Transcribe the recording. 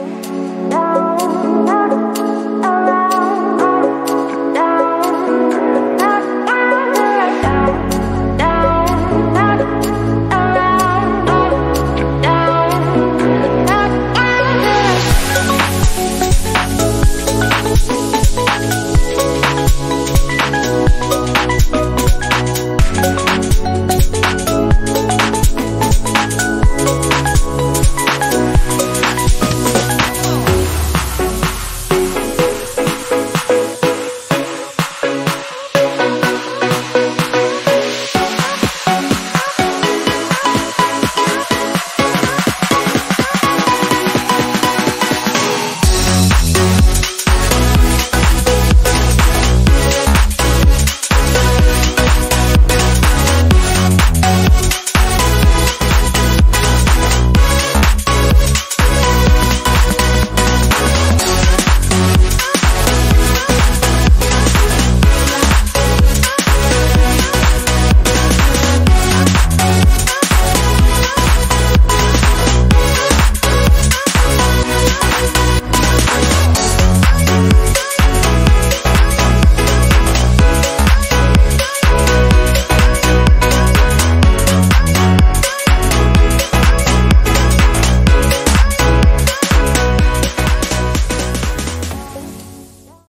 Yeah.